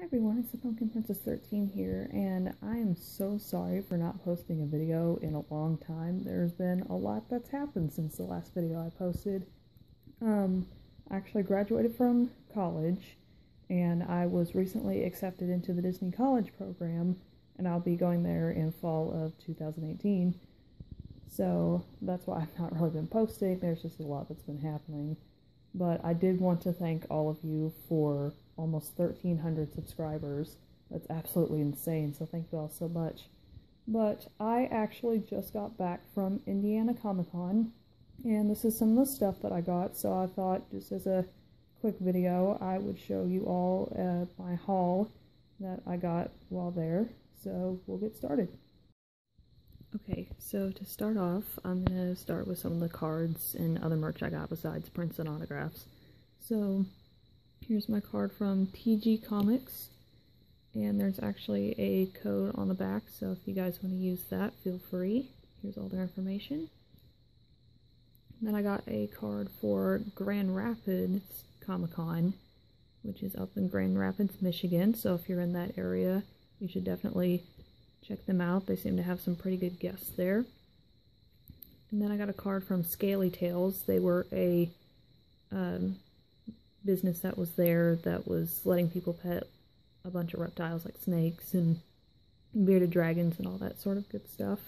Hi everyone, it's the Pumpkin Princess 13 here, and I am so sorry for not posting a video in a long time. There's been a lot that's happened since the last video I posted. Um, I actually graduated from college, and I was recently accepted into the Disney College program, and I'll be going there in fall of 2018. So that's why I've not really been posting. There's just a lot that's been happening. But I did want to thank all of you for almost 1,300 subscribers. That's absolutely insane, so thank you all so much. But I actually just got back from Indiana Comic Con, and this is some of the stuff that I got, so I thought just as a quick video, I would show you all uh, my haul that I got while there. So we'll get started. Okay, so to start off, I'm going to start with some of the cards and other merch I got besides prints and autographs. So Here's my card from TG Comics. And there's actually a code on the back, so if you guys want to use that, feel free. Here's all their information. Then I got a card for Grand Rapids Comic Con, which is up in Grand Rapids, Michigan. So if you're in that area, you should definitely check them out. They seem to have some pretty good guests there. And then I got a card from Scaly Tales. They were a um, business that was there that was letting people pet a bunch of reptiles like snakes and bearded dragons and all that sort of good stuff.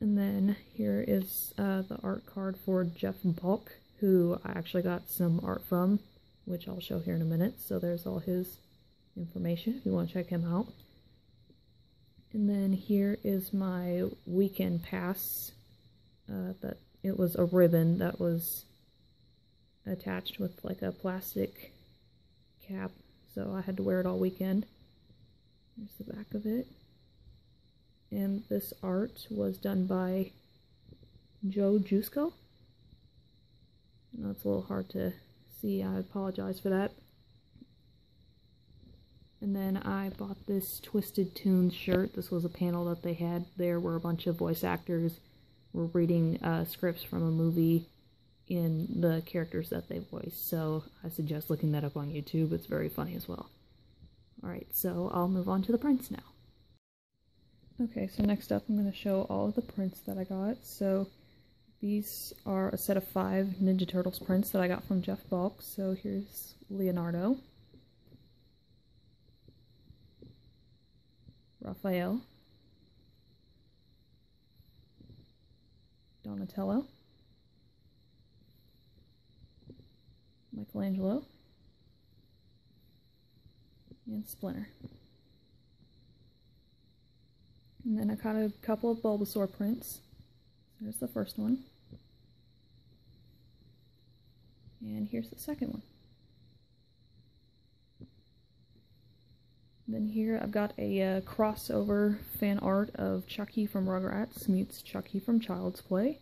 And then here is uh, the art card for Jeff Balk, who I actually got some art from, which I'll show here in a minute. So there's all his information if you want to check him out. And then here is my weekend pass. Uh, that it was a ribbon that was attached with like a plastic cap, so I had to wear it all weekend. There's the back of it. And this art was done by Joe Jusko. It's a little hard to see, I apologize for that. And then I bought this Twisted Toons shirt. This was a panel that they had there where a bunch of voice actors were reading uh, scripts from a movie in the characters that they voice. So I suggest looking that up on YouTube. It's very funny as well. Alright, so I'll move on to the prints now. Okay, so next up I'm going to show all of the prints that I got. So these are a set of five Ninja Turtles prints that I got from Jeff Balk. So here's Leonardo, Raphael, Donatello, Michelangelo, and Splinter. And then I caught a couple of Bulbasaur prints. There's the first one. And here's the second one. Then here I've got a uh, crossover fan art of Chucky from Rugrats meets Chucky from Child's Play.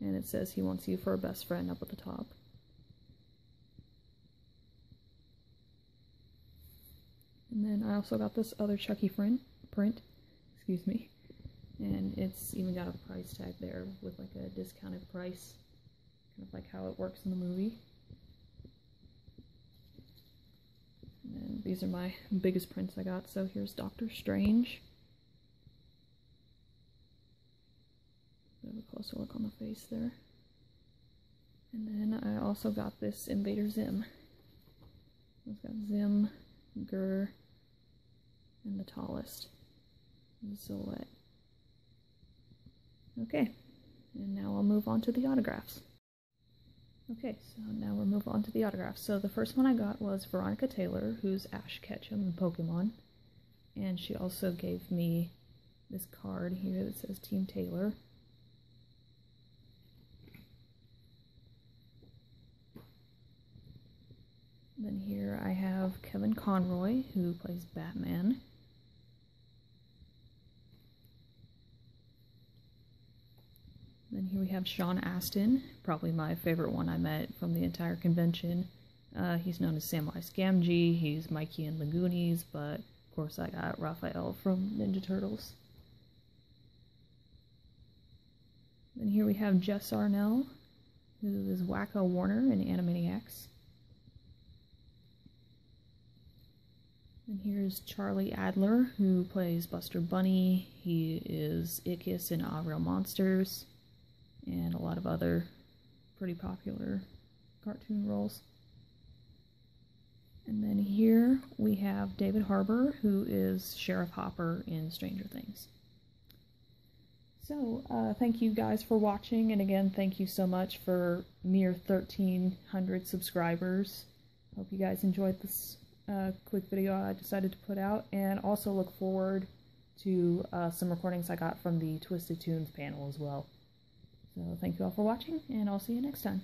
And it says he wants you for a best friend up at the top. And then I also got this other Chucky print, print, excuse me, and it's even got a price tag there with like a discounted price, kind of like how it works in the movie. And these are my biggest prints I got. So here's Doctor Strange. Of a closer look on the face there. And then I also got this Invader Zim. It's got Zim, GIR, and the tallest silhouette. Okay, and now I'll move on to the autographs. Okay, so now we'll move on to the autographs. So the first one I got was Veronica Taylor, who's Ash Ketchum in Pokemon. And she also gave me this card here that says Team Taylor. Then here I have Kevin Conroy, who plays Batman. Then here we have Sean Astin, probably my favorite one I met from the entire convention. Uh, he's known as Samwise Gamgee, he's Mikey in the Goonies, but of course I got Raphael from Ninja Turtles. Then here we have Jess Harnell, who is Wakko Warner in Animaniacs. And here's Charlie Adler, who plays Buster Bunny. He is Ickis in Real Monsters, and a lot of other pretty popular cartoon roles. And then here we have David Harbour, who is Sheriff Hopper in Stranger Things. So, uh, thank you guys for watching, and again, thank you so much for near 1,300 subscribers. Hope you guys enjoyed this uh, quick video I decided to put out, and also look forward to uh, some recordings I got from the Twisted Tunes panel as well. So, thank you all for watching, and I'll see you next time.